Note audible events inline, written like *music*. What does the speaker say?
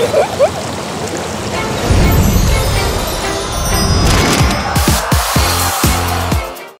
Woo! *laughs*